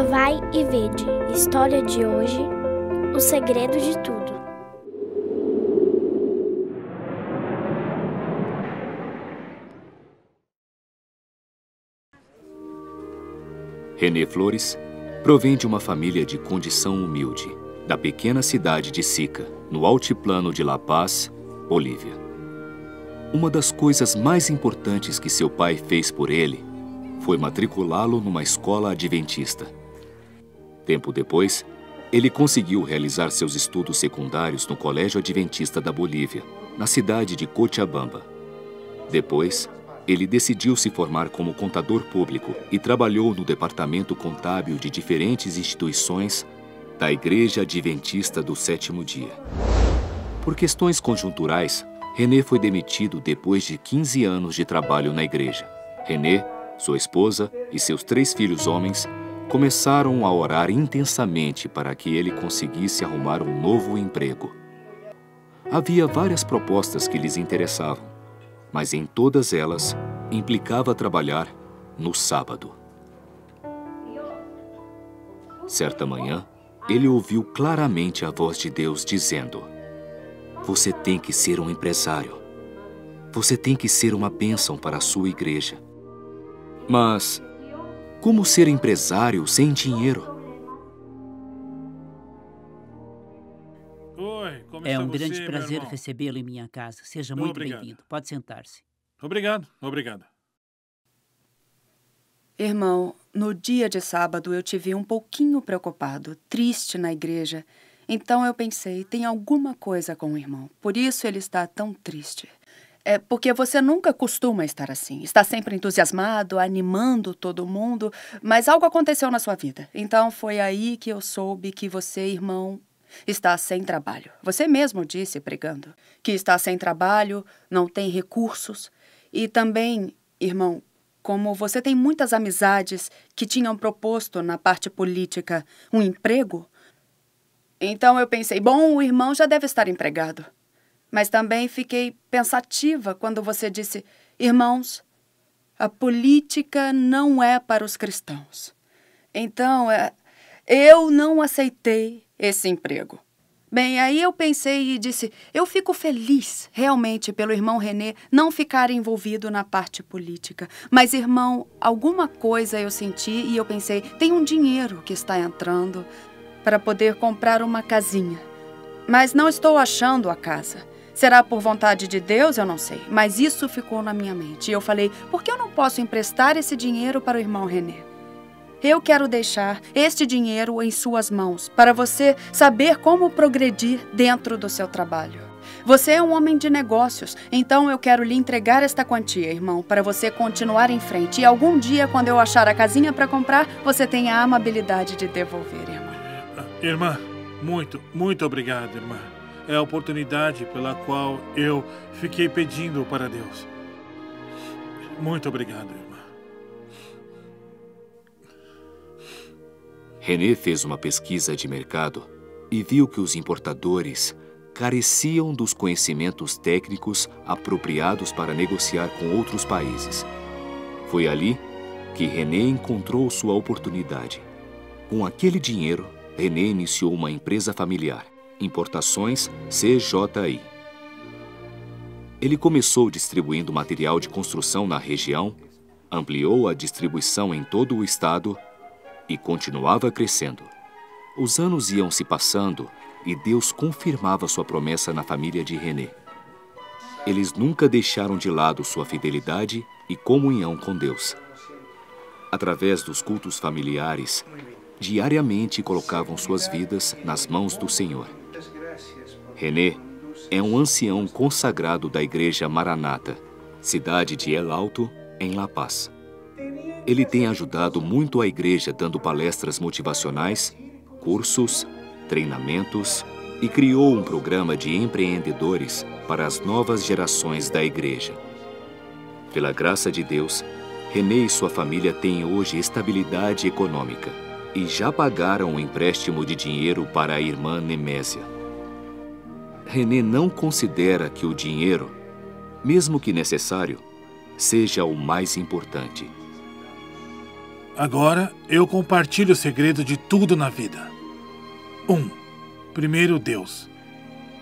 Provai e vede. História de hoje. O segredo de tudo. René Flores provém de uma família de condição humilde, da pequena cidade de Sica, no altiplano de La Paz, Bolívia. Uma das coisas mais importantes que seu pai fez por ele foi matriculá-lo numa escola adventista. Tempo depois, ele conseguiu realizar seus estudos secundários no Colégio Adventista da Bolívia, na cidade de Cochabamba. Depois, ele decidiu se formar como contador público e trabalhou no departamento contábil de diferentes instituições da Igreja Adventista do Sétimo Dia. Por questões conjunturais, René foi demitido depois de 15 anos de trabalho na igreja. René sua esposa e seus três filhos homens começaram a orar intensamente para que ele conseguisse arrumar um novo emprego. Havia várias propostas que lhes interessavam, mas em todas elas implicava trabalhar no sábado. Certa manhã, ele ouviu claramente a voz de Deus dizendo: Você tem que ser um empresário. Você tem que ser uma bênção para a sua igreja. Mas como ser empresário sem dinheiro? Oi, como É está um você, grande prazer recebê-lo em minha casa. Seja muito bem-vindo. Pode sentar-se. Obrigado, obrigado. Irmão, no dia de sábado eu te vi um pouquinho preocupado, triste na igreja. Então eu pensei, tem alguma coisa com o irmão. Por isso ele está tão triste. É porque você nunca costuma estar assim. Está sempre entusiasmado, animando todo mundo, mas algo aconteceu na sua vida. Então foi aí que eu soube que você, irmão, está sem trabalho. Você mesmo disse pregando que está sem trabalho, não tem recursos e também, irmão, como você tem muitas amizades que tinham proposto na parte política um emprego, então eu pensei, bom, o irmão já deve estar empregado. Mas também fiquei pensativa quando você disse, irmãos, a política não é para os cristãos. Então, é, eu não aceitei esse emprego. Bem, aí eu pensei e disse: eu fico feliz realmente pelo irmão René não ficar envolvido na parte política. Mas, irmão, alguma coisa eu senti e eu pensei: tem um dinheiro que está entrando para poder comprar uma casinha. Mas não estou achando a casa. Será por vontade de Deus? Eu não sei. Mas isso ficou na minha mente. E eu falei: por que eu não posso emprestar esse dinheiro para o irmão René? Eu quero deixar este dinheiro em suas mãos para você saber como progredir dentro do seu trabalho. Você é um homem de negócios, então eu quero lhe entregar esta quantia, irmão, para você continuar em frente. E algum dia, quando eu achar a casinha para comprar, você tenha a amabilidade de devolver, irmão. Irmã, muito, muito obrigado, irmã. É a oportunidade pela qual eu fiquei pedindo para Deus. Muito obrigado, irmã. René fez uma pesquisa de mercado e viu que os importadores careciam dos conhecimentos técnicos apropriados para negociar com outros países. Foi ali que René encontrou sua oportunidade. Com aquele dinheiro, René iniciou uma empresa familiar, Importações CJI. Ele começou distribuindo material de construção na região, ampliou a distribuição em todo o estado e continuava crescendo. Os anos iam se passando e Deus confirmava sua promessa na família de René. Eles nunca deixaram de lado sua fidelidade e comunhão com Deus. Através dos cultos familiares, diariamente colocavam suas vidas nas mãos do Senhor. René é um ancião consagrado da Igreja Maranata, cidade de El Alto, em La Paz. Ele tem ajudado muito a igreja dando palestras motivacionais, cursos, treinamentos e criou um programa de empreendedores para as novas gerações da igreja. Pela graça de Deus, René e sua família têm hoje estabilidade econômica e já pagaram um empréstimo de dinheiro para a irmã Nemésia. René não considera que o dinheiro, mesmo que necessário, seja o mais importante. Agora eu compartilho o segredo de tudo na vida. 1. Um, primeiro Deus.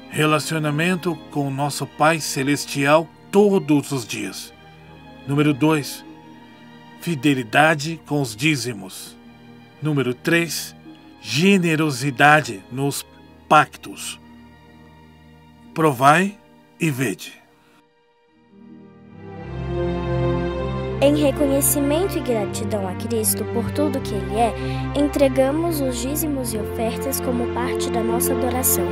Relacionamento com o nosso Pai Celestial todos os dias. Número 2. Fidelidade com os dízimos. Número 3. Generosidade nos pactos. Provai e vede. Em reconhecimento e gratidão a Cristo por tudo que Ele é, entregamos os dízimos e ofertas como parte da nossa adoração.